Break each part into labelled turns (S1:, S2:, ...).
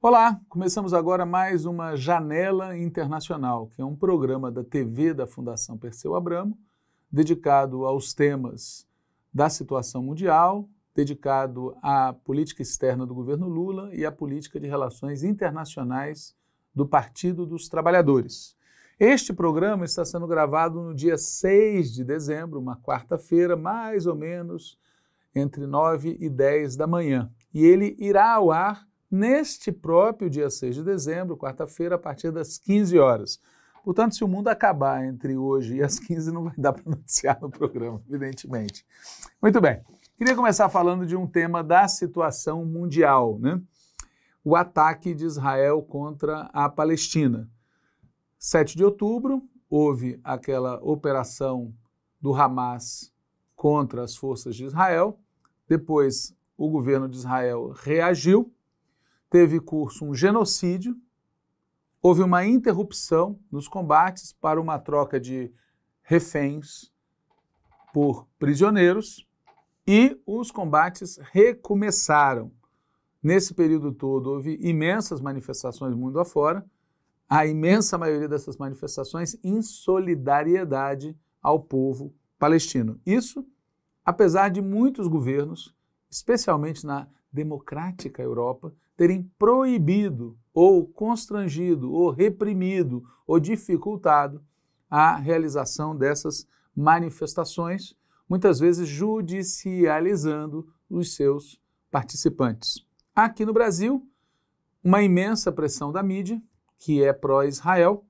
S1: Olá, começamos agora mais uma Janela Internacional, que é um programa da TV da Fundação Perseu Abramo, dedicado aos temas da situação mundial, dedicado à política externa do governo Lula e à política de relações internacionais do Partido dos Trabalhadores. Este programa está sendo gravado no dia 6 de dezembro, uma quarta-feira, mais ou menos entre 9 e 10 da manhã. E ele irá ao ar neste próprio dia 6 de dezembro, quarta-feira, a partir das 15 horas. Portanto, se o mundo acabar entre hoje e as 15, não vai dar para noticiar no programa, evidentemente. Muito bem. Queria começar falando de um tema da situação mundial, né? O ataque de Israel contra a Palestina. 7 de outubro, houve aquela operação do Hamas contra as forças de Israel. Depois, o governo de Israel reagiu teve curso um genocídio, houve uma interrupção nos combates para uma troca de reféns por prisioneiros e os combates recomeçaram. Nesse período todo, houve imensas manifestações mundo afora, a imensa maioria dessas manifestações em solidariedade ao povo palestino. Isso, apesar de muitos governos, especialmente na democrática Europa, terem proibido ou constrangido ou reprimido ou dificultado a realização dessas manifestações, muitas vezes judicializando os seus participantes. Aqui no Brasil, uma imensa pressão da mídia, que é pró-Israel,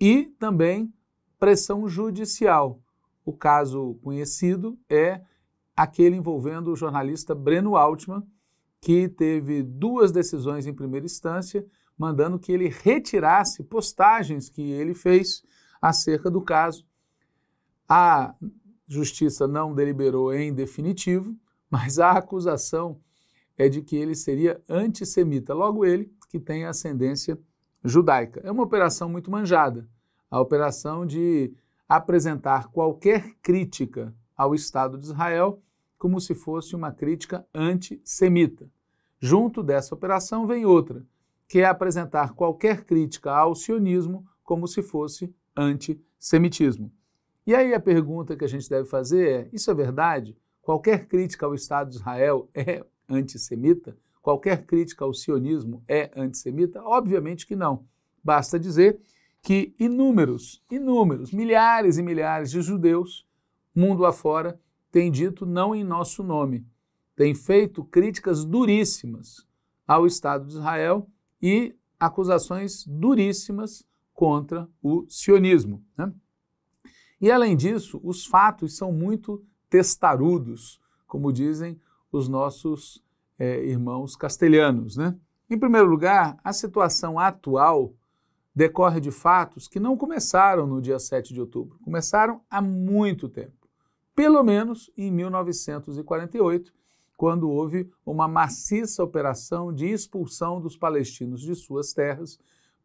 S1: e também pressão judicial. O caso conhecido é aquele envolvendo o jornalista Breno Altman, que teve duas decisões em primeira instância, mandando que ele retirasse postagens que ele fez acerca do caso. A justiça não deliberou em definitivo, mas a acusação é de que ele seria antissemita, logo ele que tem ascendência judaica. É uma operação muito manjada, a operação de apresentar qualquer crítica ao Estado de Israel como se fosse uma crítica antissemita. Junto dessa operação vem outra, que é apresentar qualquer crítica ao sionismo como se fosse antissemitismo. E aí a pergunta que a gente deve fazer é: isso é verdade? Qualquer crítica ao Estado de Israel é antissemita? Qualquer crítica ao sionismo é antissemita? Obviamente que não. Basta dizer que inúmeros, inúmeros, milhares e milhares de judeus, mundo afora, têm dito não em nosso nome, tem feito críticas duríssimas ao Estado de Israel e acusações duríssimas contra o sionismo. Né? E, além disso, os fatos são muito testarudos, como dizem os nossos é, irmãos castelhanos. Né? Em primeiro lugar, a situação atual decorre de fatos que não começaram no dia 7 de outubro, começaram há muito tempo. Pelo menos em 1948, quando houve uma maciça operação de expulsão dos palestinos de suas terras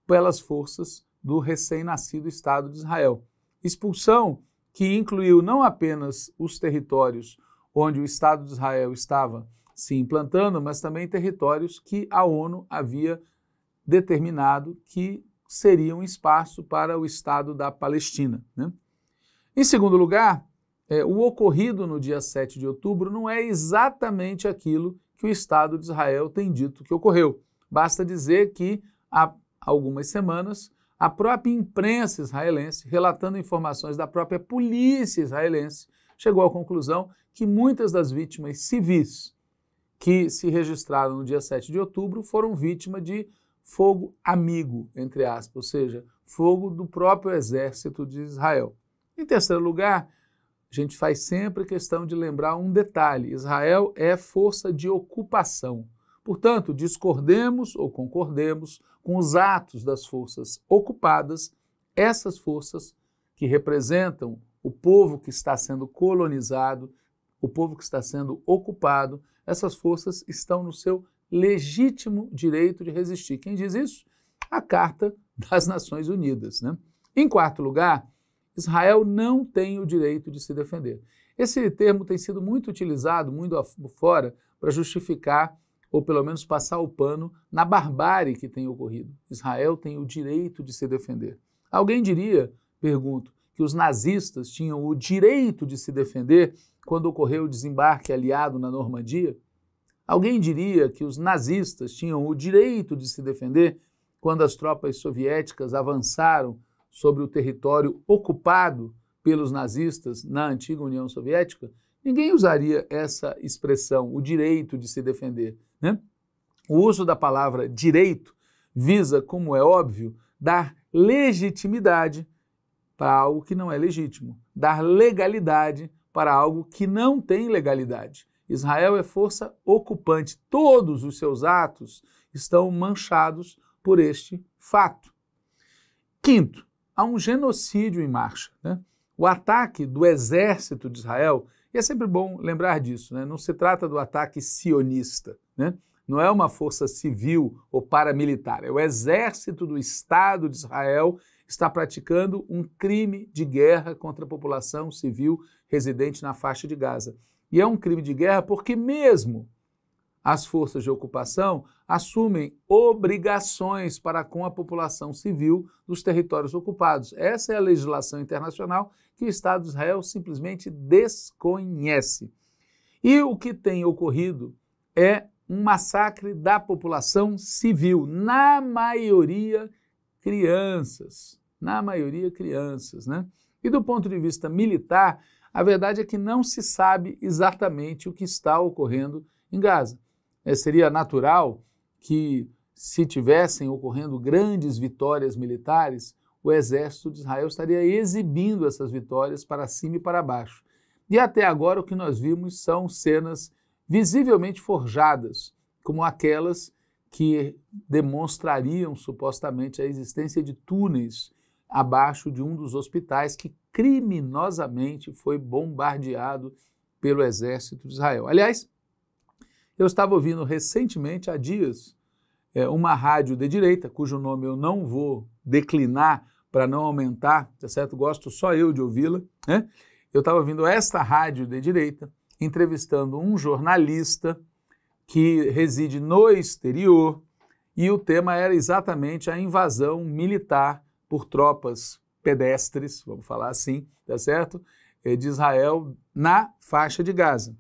S1: pelas forças do recém-nascido Estado de Israel. Expulsão que incluiu não apenas os territórios onde o Estado de Israel estava se implantando, mas também territórios que a ONU havia determinado que seriam espaço para o Estado da Palestina. Né? Em segundo lugar, é, o ocorrido no dia 7 de outubro não é exatamente aquilo que o Estado de Israel tem dito que ocorreu. Basta dizer que há algumas semanas a própria imprensa israelense, relatando informações da própria polícia israelense, chegou à conclusão que muitas das vítimas civis que se registraram no dia 7 de outubro foram vítimas de fogo amigo, entre aspas, ou seja, fogo do próprio exército de Israel. Em terceiro lugar, a gente faz sempre questão de lembrar um detalhe: Israel é força de ocupação. Portanto, discordemos ou concordemos com os atos das forças ocupadas, essas forças que representam o povo que está sendo colonizado, o povo que está sendo ocupado, essas forças estão no seu legítimo direito de resistir. Quem diz isso? A Carta das Nações Unidas. Né? Em quarto lugar, Israel não tem o direito de se defender. Esse termo tem sido muito utilizado, muito fora, para justificar ou pelo menos passar o pano na barbárie que tem ocorrido. Israel tem o direito de se defender. Alguém diria, pergunto, que os nazistas tinham o direito de se defender quando ocorreu o desembarque aliado na Normandia? Alguém diria que os nazistas tinham o direito de se defender quando as tropas soviéticas avançaram sobre o território ocupado pelos nazistas na antiga União Soviética? Ninguém usaria essa expressão, o direito de se defender. Né? O uso da palavra direito visa, como é óbvio, dar legitimidade para algo que não é legítimo, dar legalidade para algo que não tem legalidade. Israel é força ocupante, todos os seus atos estão manchados por este fato. Quinto, há um genocídio em marcha. Né? O ataque do exército de Israel e é sempre bom lembrar disso, né? não se trata do ataque sionista, né? não é uma força civil ou paramilitar, é o exército do Estado de Israel está praticando um crime de guerra contra a população civil residente na faixa de Gaza. E é um crime de guerra porque, mesmo as forças de ocupação assumem obrigações para com a população civil dos territórios ocupados. Essa é a legislação internacional que o Estado de Israel simplesmente desconhece. E o que tem ocorrido é um massacre da população civil, na maioria crianças, na maioria crianças, né? E do ponto de vista militar, a verdade é que não se sabe exatamente o que está ocorrendo em Gaza. É, seria natural que, se tivessem ocorrendo grandes vitórias militares, o exército de Israel estaria exibindo essas vitórias para cima e para baixo. E até agora o que nós vimos são cenas visivelmente forjadas, como aquelas que demonstrariam supostamente a existência de túneis abaixo de um dos hospitais que criminosamente foi bombardeado pelo exército de Israel. Aliás, eu estava ouvindo recentemente, há dias, é, uma rádio de direita, cujo nome eu não vou declinar para não aumentar, tá certo? Gosto só eu de ouvi-la, né? Eu estava ouvindo esta rádio de direita, entrevistando um jornalista que reside no exterior, e o tema era exatamente a invasão militar por tropas pedestres, vamos falar assim, tá certo? É, de Israel na faixa de Gaza.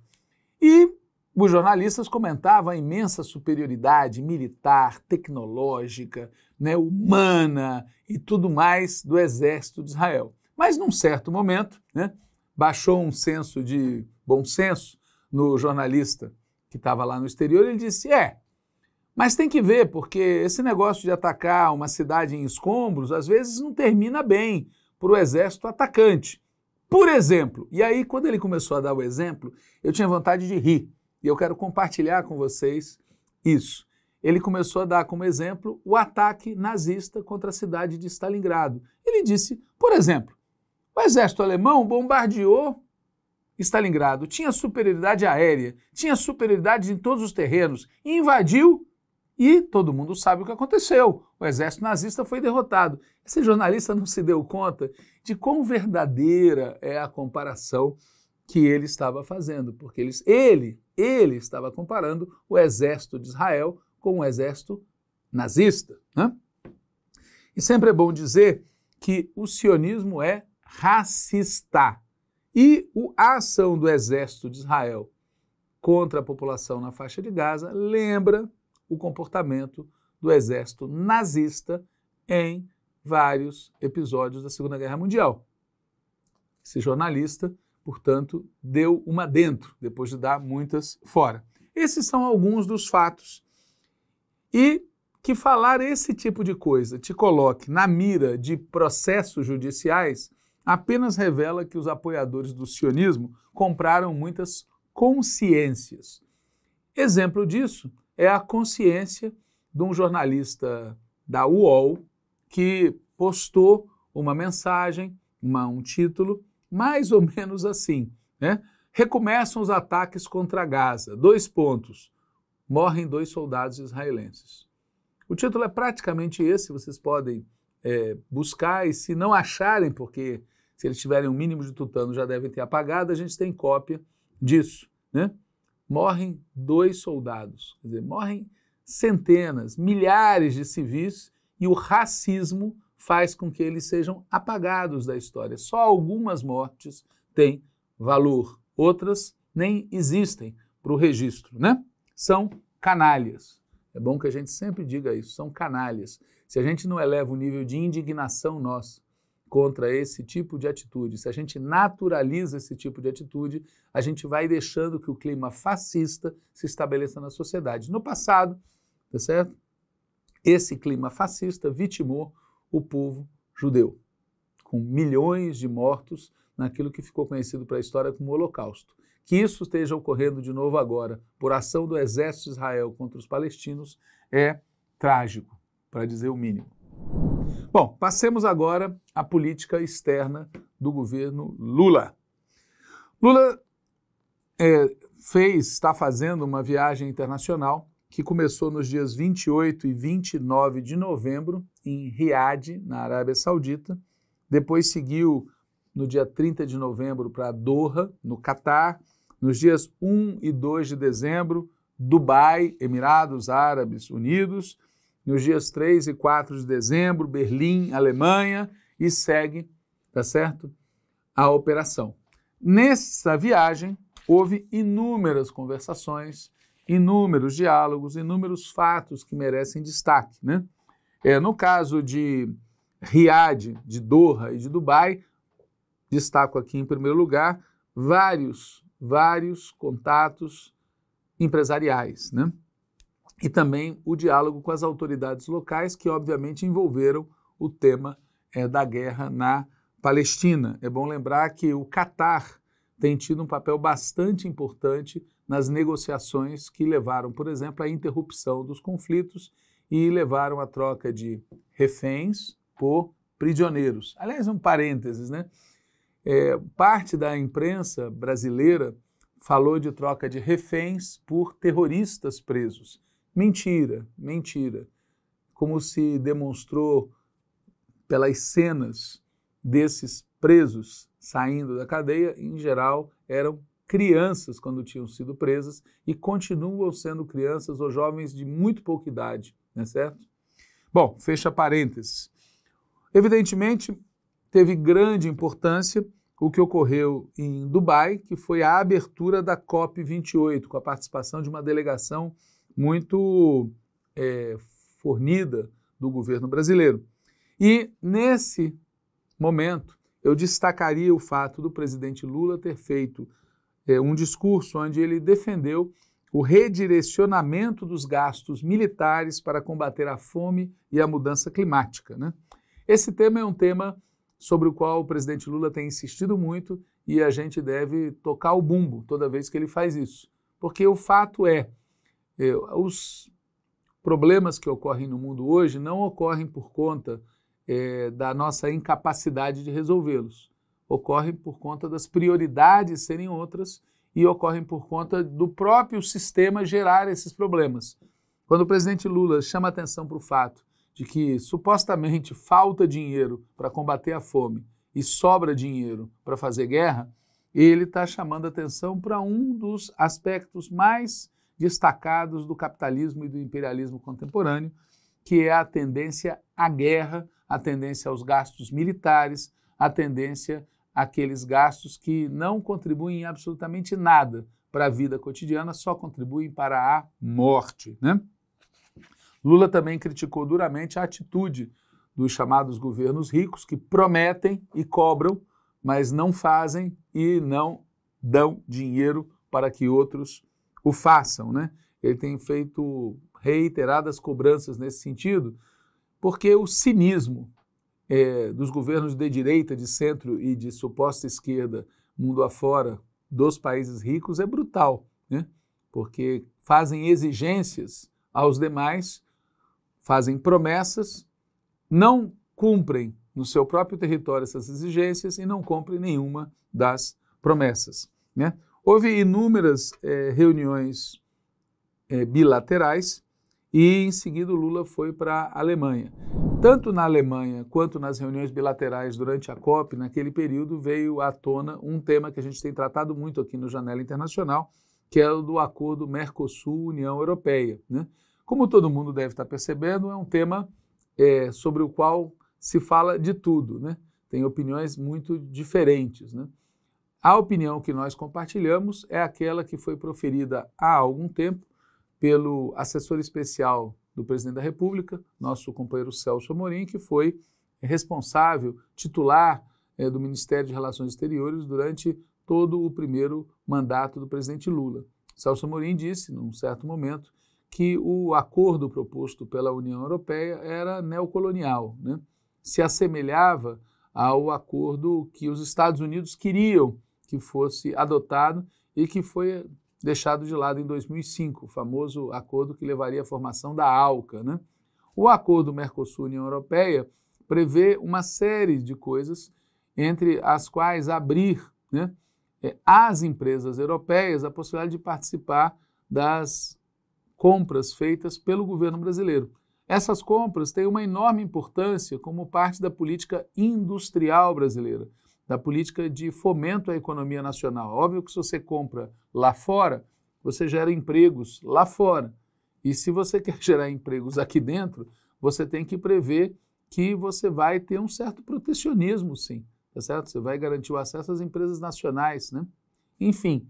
S1: E os jornalistas comentavam a imensa superioridade militar, tecnológica, né, humana e tudo mais do exército de Israel. Mas num certo momento, né, baixou um senso de bom senso no jornalista que estava lá no exterior, ele disse: "É, mas tem que ver, porque esse negócio de atacar uma cidade em escombros às vezes não termina bem para o exército atacante. Por exemplo, e aí quando ele começou a dar o exemplo, eu tinha vontade de rir, e eu quero compartilhar com vocês isso. Ele começou a dar como exemplo o ataque nazista contra a cidade de Stalingrado. Ele disse, por exemplo, o exército alemão bombardeou Stalingrado, tinha superioridade aérea, tinha superioridade em todos os terrenos, invadiu e todo mundo sabe o que aconteceu. O exército nazista foi derrotado. Esse jornalista não se deu conta de quão verdadeira é a comparação que ele estava fazendo, porque ele, ele, ele estava comparando o exército de Israel com o exército nazista. Né? E sempre é bom dizer que o sionismo é racista. E a ação do exército de Israel contra a população na faixa de Gaza lembra o comportamento do exército nazista em vários episódios da Segunda Guerra Mundial. Esse jornalista portanto, deu uma dentro, depois de dar muitas fora. Esses são alguns dos fatos. E que falar esse tipo de coisa te coloque na mira de processos judiciais apenas revela que os apoiadores do sionismo compraram muitas consciências. Exemplo disso é a consciência de um jornalista da UOL que postou uma mensagem, uma, um título, mais ou menos assim. Né? Recomeçam os ataques contra Gaza. Dois pontos. Morrem dois soldados israelenses. O título é praticamente esse, vocês podem é, buscar e se não acharem, porque se eles tiverem um mínimo de tutano já devem ter apagado, a gente tem cópia disso. Né? Morrem dois soldados, quer dizer, morrem centenas, milhares de civis e o racismo faz com que eles sejam apagados da história. Só algumas mortes têm valor, outras nem existem para o registro, né? São canalhas. É bom que a gente sempre diga isso, são canalhas. Se a gente não eleva o nível de indignação nosso contra esse tipo de atitude, se a gente naturaliza esse tipo de atitude, a gente vai deixando que o clima fascista se estabeleça na sociedade. No passado, tá certo? Esse clima fascista vitimou o povo judeu, com milhões de mortos naquilo que ficou conhecido para a história como Holocausto. Que isso esteja ocorrendo de novo agora, por ação do exército de Israel contra os palestinos, é trágico, para dizer o mínimo. Bom, passemos agora à política externa do governo Lula. Lula é, fez, está fazendo uma viagem internacional que começou nos dias 28 e 29 de novembro em Riad, na Arábia Saudita. Depois seguiu no dia 30 de novembro para Doha, no Catar. Nos dias 1 e 2 de dezembro, Dubai, Emirados Árabes Unidos. Nos dias 3 e 4 de dezembro, Berlim, Alemanha. E segue, tá certo? A operação. Nessa viagem, houve inúmeras conversações inúmeros diálogos, inúmeros fatos que merecem destaque. Né? É, no caso de Riad, de Doha e de Dubai, destaco aqui em primeiro lugar vários, vários contatos empresariais, né? E também o diálogo com as autoridades locais, que obviamente envolveram o tema é, da guerra na Palestina. É bom lembrar que o Catar tem tido um papel bastante importante nas negociações que levaram, por exemplo, à interrupção dos conflitos e levaram à troca de reféns por prisioneiros. Aliás, um parênteses, né? É, parte da imprensa brasileira falou de troca de reféns por terroristas presos. Mentira, mentira. Como se demonstrou pelas cenas desses presos saindo da cadeia, em geral eram crianças quando tinham sido presas e continuam sendo crianças ou jovens de muito pouca idade, não é certo? Bom, fecha parênteses. Evidentemente, teve grande importância o que ocorreu em Dubai, que foi a abertura da COP28, com a participação de uma delegação muito é, fornida do governo brasileiro. E nesse momento, eu destacaria o fato do presidente Lula ter feito é, um discurso onde ele defendeu o redirecionamento dos gastos militares para combater a fome e a mudança climática. Né? Esse tema é um tema sobre o qual o presidente Lula tem insistido muito e a gente deve tocar o bumbo toda vez que ele faz isso. Porque o fato é, é os problemas que ocorrem no mundo hoje não ocorrem por conta é, da nossa incapacidade de resolvê-los ocorrem por conta das prioridades serem outras e ocorrem por conta do próprio sistema gerar esses problemas. Quando o presidente Lula chama atenção para o fato de que supostamente falta dinheiro para combater a fome e sobra dinheiro para fazer guerra, ele está chamando atenção para um dos aspectos mais destacados do capitalismo e do imperialismo contemporâneo, que é a tendência à guerra, a tendência aos gastos militares, a tendência aqueles gastos que não contribuem absolutamente nada para a vida cotidiana, só contribuem para a morte. Né? Lula também criticou duramente a atitude dos chamados governos ricos que prometem e cobram, mas não fazem e não dão dinheiro para que outros o façam. Né? Ele tem feito reiteradas cobranças nesse sentido, porque o cinismo é, dos governos de direita, de centro e de suposta esquerda, mundo afora, dos países ricos é brutal, né? porque fazem exigências aos demais, fazem promessas, não cumprem no seu próprio território essas exigências e não cumprem nenhuma das promessas. Né? Houve inúmeras é, reuniões é, bilaterais e, em seguida, Lula foi para a Alemanha. tanto na Alemanha quanto nas reuniões bilaterais durante a COP, naquele período veio à tona um tema que a gente tem tratado muito aqui no Janela Internacional, que é o do acordo Mercosul-União Europeia. Né? Como todo mundo deve estar percebendo, é um tema é, sobre o qual se fala de tudo, né? tem opiniões muito diferentes. Né? A opinião que nós compartilhamos é aquela que foi proferida há algum tempo pelo assessor especial do presidente da República, nosso companheiro Celso Amorim, que foi responsável, titular é, do Ministério de Relações Exteriores durante todo o primeiro mandato do presidente Lula. Celso Amorim disse, num certo momento, que o acordo proposto pela União Europeia era neocolonial, né? se assemelhava ao acordo que os Estados Unidos queriam que fosse adotado e que foi deixado de lado em 2005, o famoso acordo que levaria à formação da ALCA. Né? O acordo Mercosul-União Europeia prevê uma série de coisas, entre as quais abrir né, é, às empresas europeias a possibilidade de participar das compras feitas pelo governo brasileiro. Essas compras têm uma enorme importância como parte da política industrial brasileira da política de fomento à economia nacional. Óbvio que se você compra lá fora, você gera empregos lá fora. E se você quer gerar empregos aqui dentro, você tem que prever que você vai ter um certo protecionismo, sim, tá certo? Você vai garantir o acesso às empresas nacionais, né? Enfim,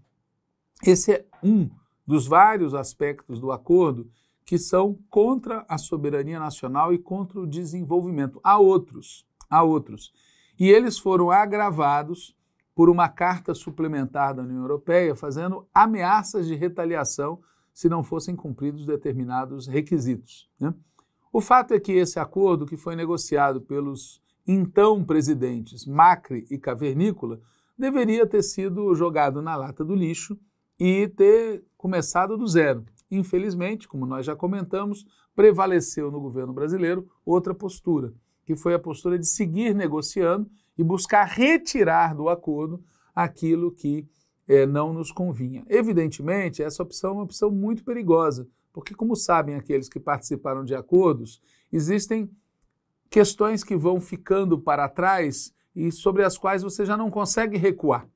S1: esse é um dos vários aspectos do acordo que são contra a soberania nacional e contra o desenvolvimento. Há outros, há outros e eles foram agravados por uma carta suplementar da União Europeia fazendo ameaças de retaliação se não fossem cumpridos determinados requisitos. Né? O fato é que esse acordo, que foi negociado pelos então presidentes Macri e Cavernícola, deveria ter sido jogado na lata do lixo e ter começado do zero. Infelizmente, como nós já comentamos, prevaleceu no governo brasileiro outra postura que foi a postura de seguir negociando e buscar retirar do acordo aquilo que é, não nos convinha. Evidentemente, essa opção é uma opção muito perigosa, porque, como sabem aqueles que participaram de acordos, existem questões que vão ficando para trás e sobre as quais você já não consegue recuar.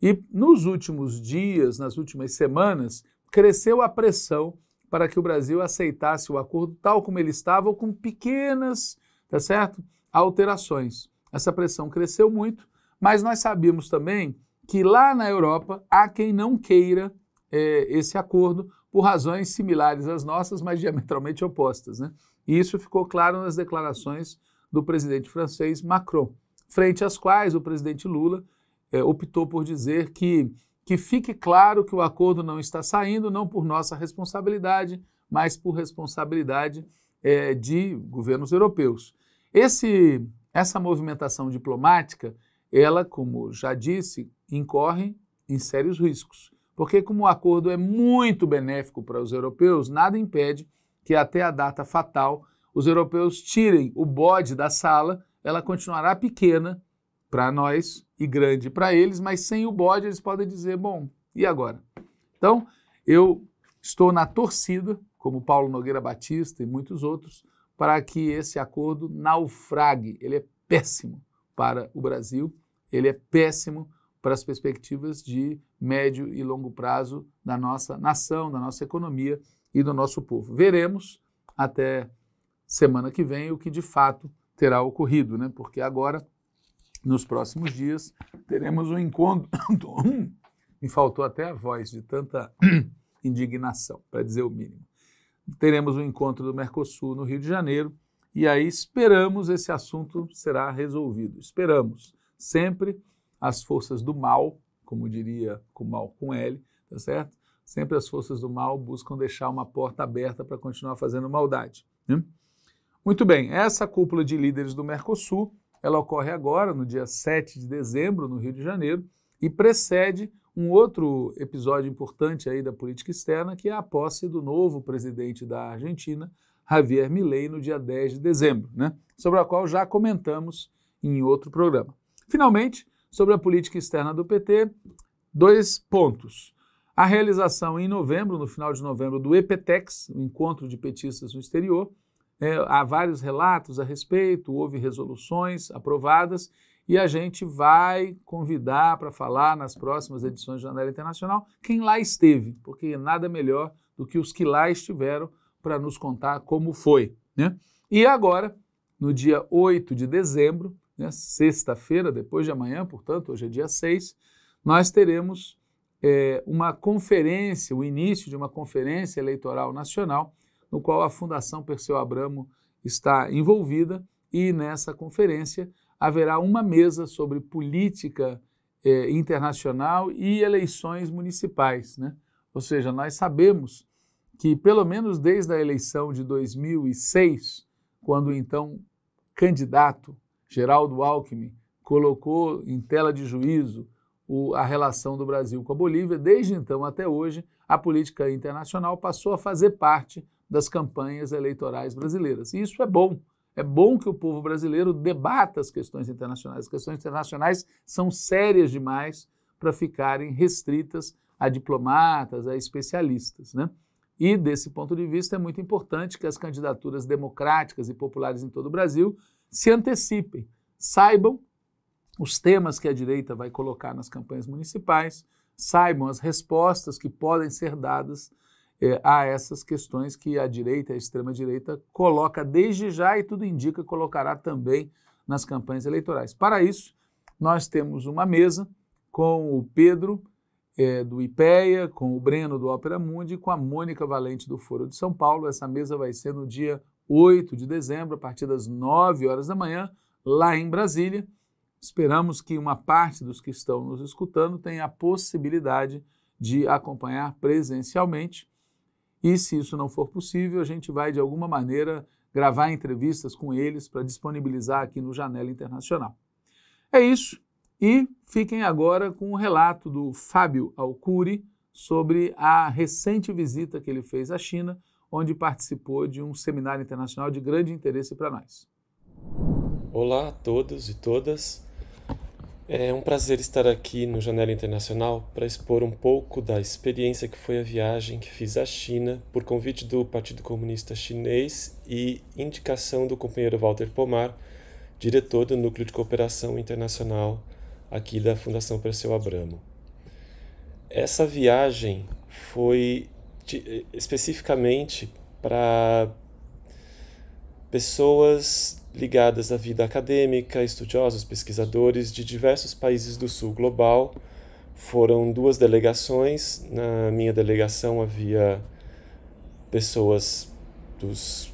S1: E nos últimos dias, nas últimas semanas, cresceu a pressão para que o Brasil aceitasse o acordo tal como ele estava, ou com pequenas tá certo? Alterações. Essa pressão cresceu muito, mas nós sabemos também que lá na Europa há quem não queira é, esse acordo por razões similares às nossas, mas diametralmente opostas. Né? E isso ficou claro nas declarações do presidente francês Macron, frente às quais o presidente Lula é, optou por dizer que, que fique claro que o acordo não está saindo, não por nossa responsabilidade, mas por responsabilidade é, de governos europeus. Esse, essa movimentação diplomática, ela, como já disse, incorre em sérios riscos. Porque, como o acordo é muito benéfico para os europeus, nada impede que até a data fatal os europeus tirem o bode da sala, ela continuará pequena para nós e grande para eles, mas sem o bode eles podem dizer: bom, e agora? Então, eu estou na torcida, como Paulo Nogueira Batista e muitos outros, para que esse acordo naufrague. Ele é péssimo para o Brasil, ele é péssimo para as perspectivas de médio e longo prazo da nossa nação, da nossa economia e do nosso povo. Veremos até semana que vem o que de fato terá ocorrido, né? Porque agora, nos próximos dias, teremos um encontro. Me faltou até a voz de tanta indignação, para dizer o mínimo teremos o um encontro do Mercosul no Rio de Janeiro e aí esperamos esse assunto será resolvido. Esperamos. Sempre as forças do mal, como diria com mal com L, tá certo? Sempre as forças do mal buscam deixar uma porta aberta para continuar fazendo maldade. Né? Muito bem, essa cúpula de líderes do Mercosul, ela ocorre agora, no dia 7 de dezembro, no Rio de Janeiro, e precede um outro episódio importante aí da política externa, que é a posse do novo presidente da Argentina, Javier Milei, no dia 10 de dezembro, né? sobre a qual já comentamos em outro programa. Finalmente, sobre a política externa do PT, dois pontos. A realização em novembro, no final de novembro, do EPTEX, o Encontro de Petistas no Exterior, É, há vários relatos a respeito, houve resoluções aprovadas e a gente vai convidar para falar nas próximas edições do Janela Internacional quem lá esteve, porque nada melhor do que os que lá estiveram para nos contar como foi. Né? E agora, no dia 8 de dezembro, né, sexta-feira, depois de amanhã, portanto, hoje é dia 6, nós teremos é, uma conferência, o início de uma conferência eleitoral nacional, no qual a Fundação Perseu Abramo está envolvida, e nessa conferência haverá uma mesa sobre política é, internacional e eleições municipais. Né? Ou seja, nós sabemos que, pelo menos desde a eleição de 2006, quando então candidato Geraldo Alckmin colocou em tela de juízo o, a relação do Brasil com a Bolívia, desde então até hoje, a política internacional passou a fazer parte das campanhas eleitorais brasileiras. E isso é bom. É bom que o povo brasileiro debata as questões internacionais. As questões internacionais são sérias demais para ficarem restritas a diplomatas, a especialistas. Né? E, desse ponto de vista, é muito importante que as candidaturas democráticas e populares em todo o Brasil se antecipem, saibam os temas que a direita vai colocar nas campanhas municipais, saibam as respostas que podem ser dadas eh, a essas questões que a direita, a extrema-direita, coloca desde já e tudo indica colocará também nas campanhas eleitorais. Para isso, nós temos uma mesa com o Pedro eh, do IPEA, com o Breno do Ópera Mundi e com a Mônica Valente do Foro de São Paulo. Essa mesa vai ser no dia 8 de dezembro, a partir das 9 horas da manhã, lá em Brasília. Esperamos que uma parte dos que estão nos escutando tenha a possibilidade de acompanhar presencialmente. E se isso não for possível, a gente vai de alguma maneira gravar entrevistas com eles para disponibilizar aqui no Janela Internacional. É isso. E fiquem agora com o relato do Fábio Alcuri sobre a recente visita que ele fez à China, onde participou de um seminário internacional de grande interesse para nós.
S2: Olá a todos e todas. É um prazer estar aqui no Janela Internacional para expor um pouco da experiência que foi a viagem que fiz à China por convite do Partido Comunista Chinês e indicação do companheiro Walter Pomar, diretor do Núcleo de Cooperação Internacional aqui da Fundação Perseu Abramo. Essa viagem foi de, especificamente para pessoas ligadas à vida acadêmica, estudiosos, pesquisadores de diversos países do sul global. Foram duas delegações. Na minha delegação havia pessoas dos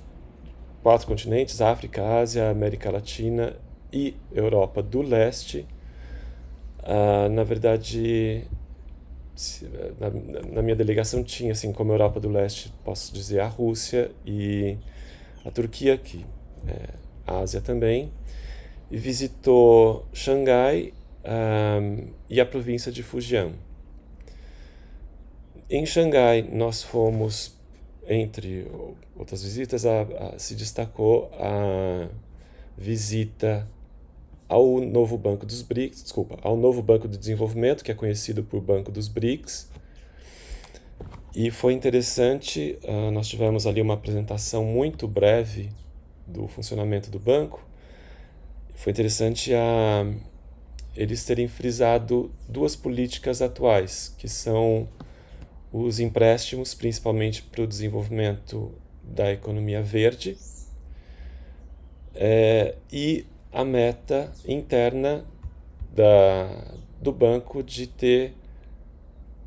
S2: quatro continentes: África, Ásia, América Latina e Europa do Leste. Uh, na verdade, na, na, minha delegação tinha, assim, como Europa do Leste, posso dizer a Rússia e a Turquia, que é, Ásia também, e visitou Xangai um, e a província de Fujian. Em Xangai, nós fomos, entre outras visitas, a, a, se destacou a visita ao novo Banco dos BRICS, desculpa, ao novo Banco de Desenvolvimento, que é conhecido por Banco dos BRICS. E foi interessante, uh, nós tivemos ali uma apresentação muito breve do funcionamento do banco, foi interessante a, eles terem frisado duas políticas atuais, que são os empréstimos, principalmente para o desenvolvimento da economia verde, é, e a meta interna da, do banco de ter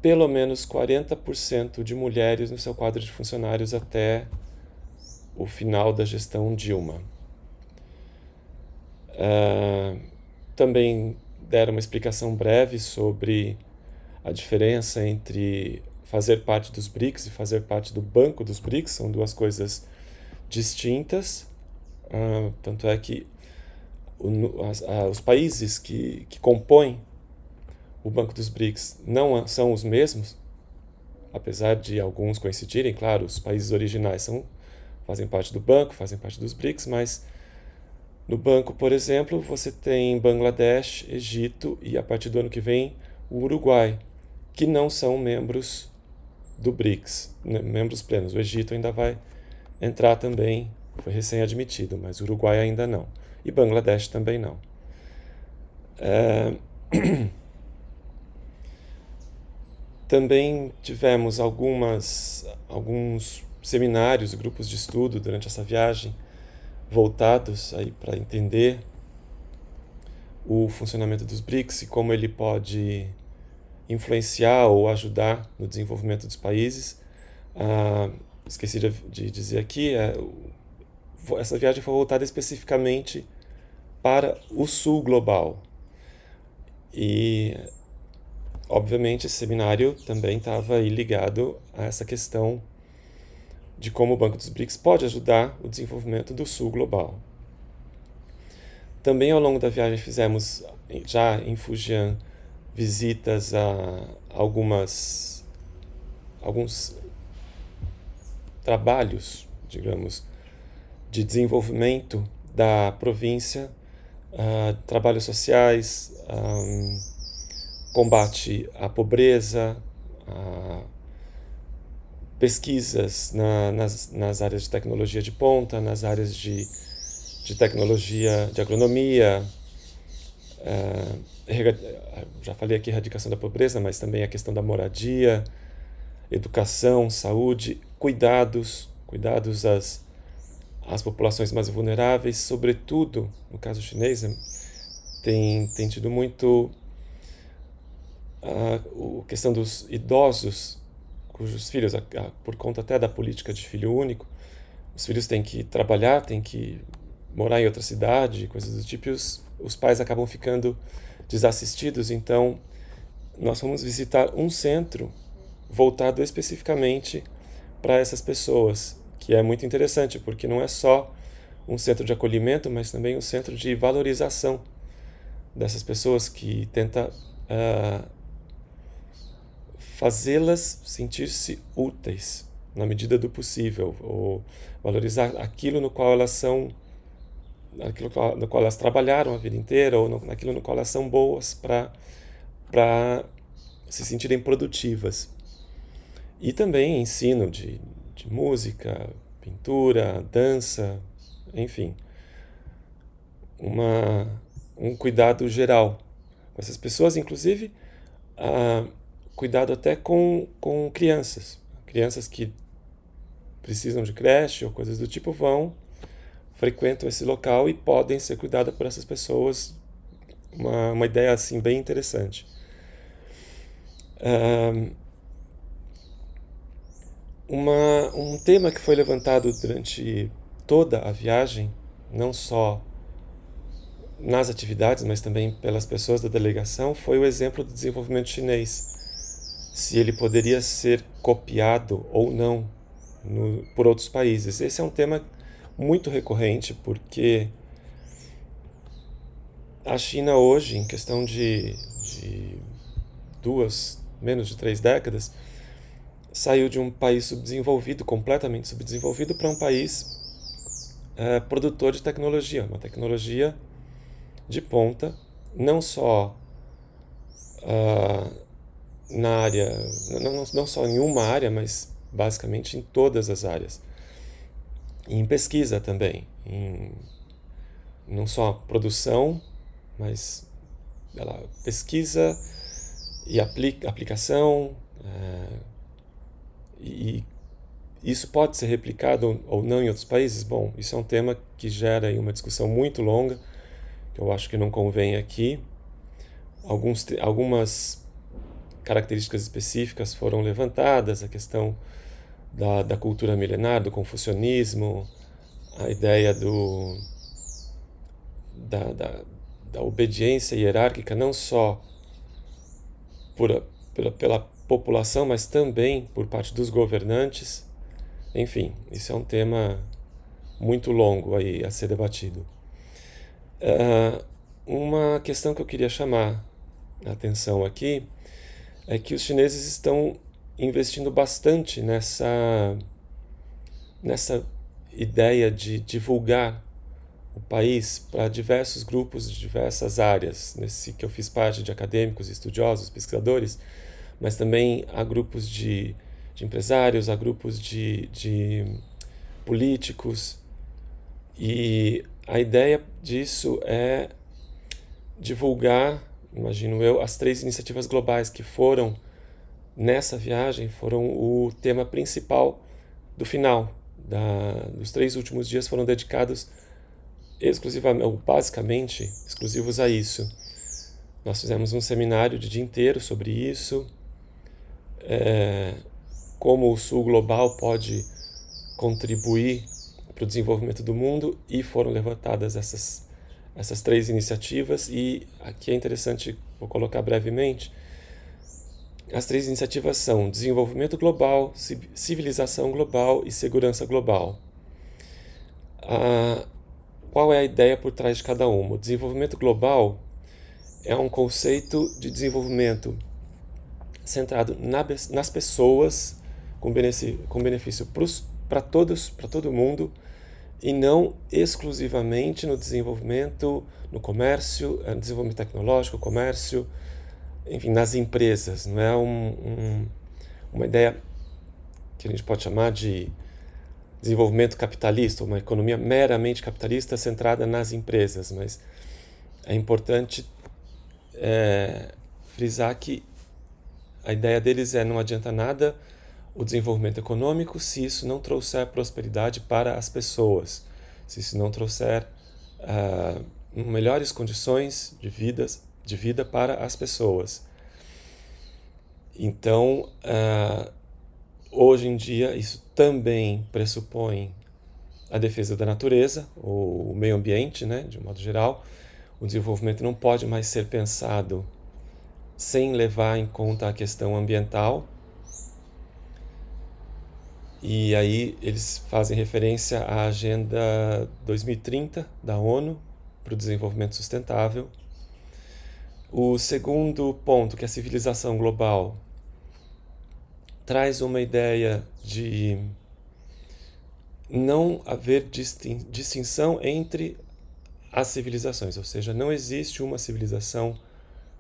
S2: pelo menos 40% de mulheres no seu quadro de funcionários até o final da gestão Dilma. Uh, também deram uma explicação breve sobre a diferença entre fazer parte dos BRICS e fazer parte do Banco dos BRICS, são duas coisas distintas. Uh, tanto é que o, as, os países que, que compõem o Banco dos BRICS não são os mesmos, apesar de alguns coincidirem, claro, os países originais são fazem parte do banco, fazem parte dos BRICS, mas no banco, por exemplo, você tem Bangladesh, Egito e a partir do ano que vem o Uruguai, que não são membros do BRICS, né, membros plenos. O Egito ainda vai entrar também foi recém-admitido, mas o Uruguai ainda não. E Bangladesh também não. É... Também tivemos algumas, alguns seminários, grupos de estudo durante essa viagem voltados aí para entender o funcionamento dos BRICS e como ele pode influenciar ou ajudar no desenvolvimento dos países. Ah, esqueci de, dizer aqui, é, essa viagem foi voltada especificamente para o sul global. E obviamente, esse seminário também estava ligado a essa questão de como o Banco dos BRICS pode ajudar o desenvolvimento do Sul global. Também ao longo da viagem fizemos, já em Fujian, visitas a algumas alguns trabalhos, digamos, de desenvolvimento da província, uh, trabalhos sociais, um, combate à pobreza, a pesquisas na, nas, nas áreas de tecnologia de ponta, nas áreas de, de tecnologia de agronomia, uh, já falei aqui erradicação da pobreza, mas também a questão da moradia, educação, saúde, cuidados, cuidados às, às populações mais vulneráveis, sobretudo, no caso chinês, tem, tem tido muito a, a questão dos idosos cujos filhos, a, a, por conta até da política de filho único, os filhos têm que trabalhar, têm que morar em outra cidade, coisas do tipo, e os, os pais acabam ficando desassistidos. Então, nós fomos visitar um centro voltado especificamente para essas pessoas, que é muito interessante, porque não é só um centro de acolhimento, mas também um centro de valorização dessas pessoas que tenta uh, fazê-las sentir-se úteis na medida do possível, ou valorizar aquilo no qual elas são, aquilo no qual elas trabalharam a vida inteira, ou naquilo no qual elas são boas para se sentirem produtivas. E também ensino de, de música, pintura, dança, enfim, uma, um cuidado geral com essas pessoas, inclusive a cuidado até com, com crianças. Crianças que precisam de creche ou coisas do tipo vão, frequentam esse local e podem ser cuidadas por essas pessoas. Uma, uma ideia assim bem interessante. Um, uma, um tema que foi levantado durante toda a viagem, não só nas atividades, mas também pelas pessoas da delegação, foi o exemplo do desenvolvimento chinês se ele poderia ser copiado ou não no, por outros países. Esse é um tema muito recorrente porque a China hoje, em questão de, de duas, menos de três décadas, saiu de um país subdesenvolvido, completamente subdesenvolvido, para um país é, produtor de tecnologia, uma tecnologia de ponta, não só uh, na área, não, não só em uma área, mas basicamente em todas as áreas. E em pesquisa também, em não só produção, mas ela pesquisa e aplica, aplicação, é, e isso pode ser replicado ou não em outros países? Bom, isso é um tema que gera uma discussão muito longa, que eu acho que não convém aqui. Alguns, algumas características específicas foram levantadas, a questão da, da cultura milenar, do confucionismo, a ideia do, da, da, da obediência hierárquica, não só por, pela, pela população, mas também por parte dos governantes. Enfim, isso é um tema muito longo aí a ser debatido. Uh, uma questão que eu queria chamar a atenção aqui é que os chineses estão investindo bastante nessa, nessa ideia de divulgar o país para diversos grupos de diversas áreas, nesse que eu fiz parte de acadêmicos, estudiosos, pesquisadores, mas também há grupos de, de empresários, há grupos de, de políticos, E a ideia disso é divulgar, imagino eu, as três iniciativas globais que foram nessa viagem foram o tema principal do final. Da, dos três últimos dias foram dedicados exclusivamente, ou basicamente, exclusivos a isso. Nós fizemos um seminário de dia inteiro sobre isso, é, como o Sul Global pode contribuir para o desenvolvimento do mundo e foram levantadas essas, essas três iniciativas e aqui é interessante, vou colocar brevemente, as três iniciativas são desenvolvimento global, civilização global e segurança global. Ah, qual é a ideia por trás de cada uma? O desenvolvimento global é um conceito de desenvolvimento centrado na, nas pessoas, com benefício, com benefício para todos, para todo mundo, e não exclusivamente no desenvolvimento, no comércio, no desenvolvimento tecnológico, comércio, enfim, nas empresas. Não é um, um, uma ideia que a gente pode chamar de desenvolvimento capitalista, uma economia meramente capitalista centrada nas empresas, mas é importante é, frisar que a ideia deles é não adianta nada o desenvolvimento econômico se isso não trouxer prosperidade para as pessoas, se isso não trouxer uh, melhores condições de, vidas, de vida para as pessoas. Então, uh, hoje em dia, isso também pressupõe a defesa da natureza, o meio ambiente, né, de um modo geral. O desenvolvimento não pode mais ser pensado sem levar em conta a questão ambiental. E aí eles fazem referência à Agenda 2030 da ONU para o Desenvolvimento Sustentável. O segundo ponto, que é a civilização global, traz uma ideia de não haver distinção entre as civilizações, ou seja, não existe uma civilização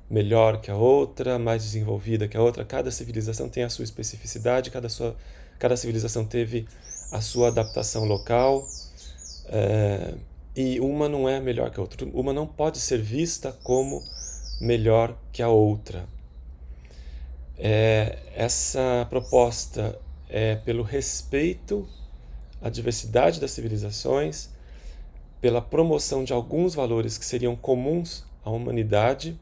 S2: melhor que a outra, mais desenvolvida que a outra. Cada civilização tem a sua especificidade, cada, sua, cada civilização teve a sua adaptação local. É, e uma não é melhor que a outra. Uma não pode ser vista como melhor que a outra. É, essa proposta é pelo respeito à diversidade das civilizações, pela promoção de alguns valores que seriam comuns à humanidade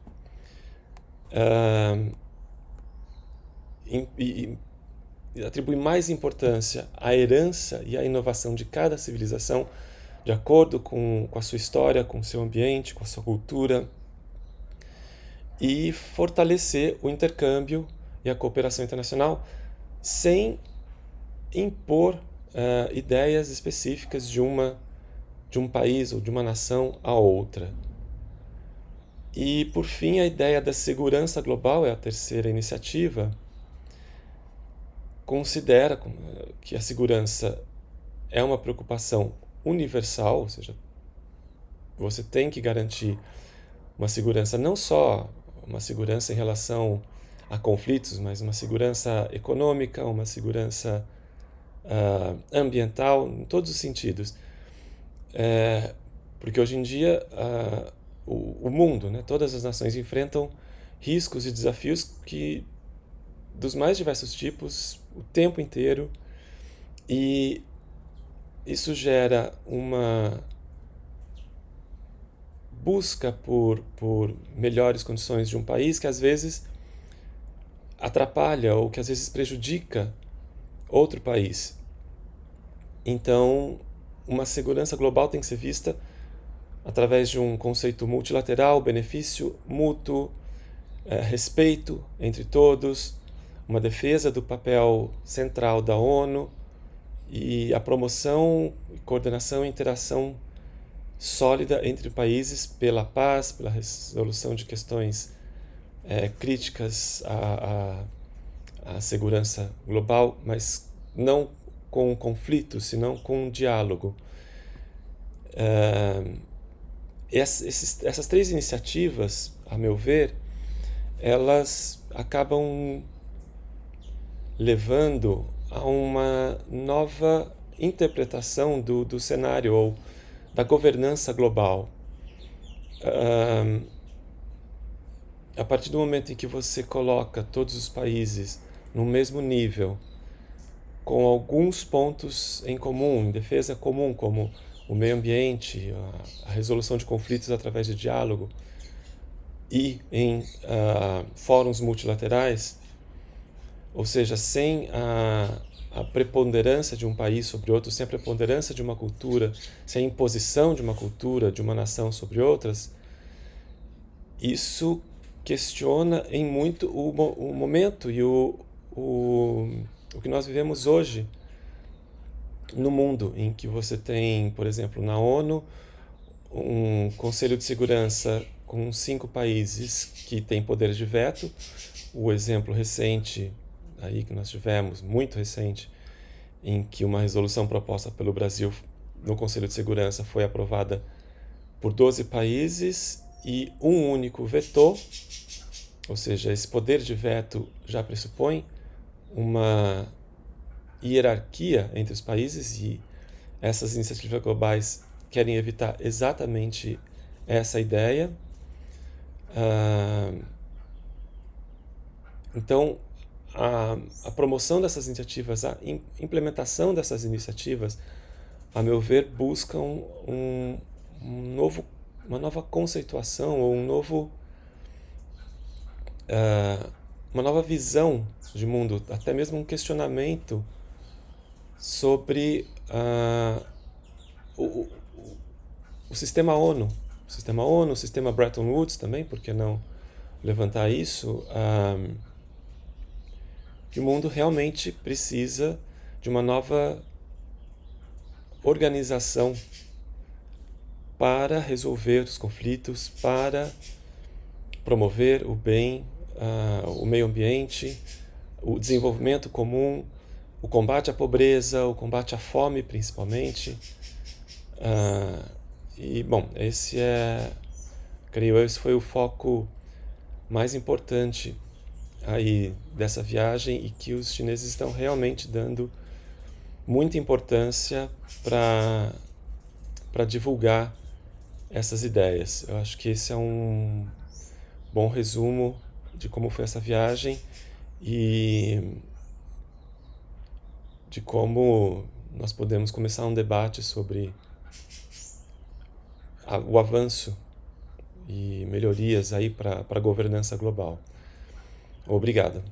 S2: uh, e, e, atribui mais importância à herança e à inovação de cada civilização de acordo com, com a sua história, com o seu ambiente, com a sua cultura e fortalecer o intercâmbio e a cooperação internacional sem impor uh, ideias específicas de uma de um país ou de uma nação a outra. E por fim, a ideia da segurança global é a terceira iniciativa. Considera que a segurança é uma preocupação universal, ou seja, você tem que garantir uma segurança não só uma segurança em relação a conflitos, mas uma segurança econômica, uma segurança uh, ambiental, em todos os sentidos. É, porque hoje em dia uh, o, o, mundo, né, todas as nações enfrentam riscos e desafios que dos mais diversos tipos o tempo inteiro e isso gera uma busca por, por melhores condições de um país que às vezes atrapalha ou que às vezes prejudica outro país. Então, uma segurança global tem que ser vista através de um conceito multilateral, benefício mútuo, é, respeito entre todos, uma defesa do papel central da ONU e a promoção, coordenação e interação sólida entre países pela paz, pela resolução de questões é, críticas à, à, à, segurança global, mas não com conflito, senão com diálogo. É, esses, essas três iniciativas, a meu ver, elas acabam levando a uma nova interpretação do, do cenário ou da governança global. Uh, a partir do momento em que você coloca todos os países no mesmo nível, com alguns pontos em comum, em defesa comum, como o meio ambiente, a, a resolução de conflitos através de diálogo, e em uh, fóruns multilaterais, ou seja, sem a, a preponderância de um país sobre outro, sem a preponderância de uma cultura, sem a imposição de uma cultura, de uma nação sobre outras, isso questiona em muito o, o momento e o, o, o que nós vivemos hoje no mundo, em que você tem, por exemplo, na ONU, um Conselho de Segurança com cinco países que têm poder de veto. O exemplo recente aí que nós tivemos, muito recente, em que uma resolução proposta pelo Brasil no Conselho de Segurança foi aprovada por 12 países e um único vetou, ou seja, esse poder de veto já pressupõe uma hierarquia entre os países e essas iniciativas globais querem evitar exatamente essa ideia. Uh, então, a, a, promoção dessas iniciativas, a implementação dessas iniciativas, a meu ver, buscam um, um novo, uma nova conceituação ou um novo, uh, uma nova visão de mundo, até mesmo um questionamento sobre uh, o, o, sistema ONU, o sistema ONU, o sistema Bretton Woods também, por que não levantar isso? Que o mundo realmente precisa de uma nova organização para resolver os conflitos, para promover o bem, uh, o meio ambiente, o desenvolvimento comum, o combate à pobreza, o combate à fome, principalmente. Uh, e, bom, esse é, creio eu, esse foi o foco mais importante aí dessa viagem e que os chineses estão realmente dando muita importância para para divulgar essas ideias. Eu acho que esse é um bom resumo de como foi essa viagem e de como nós podemos começar um debate sobre a, o avanço e melhorias aí para a governança global. Obrigado.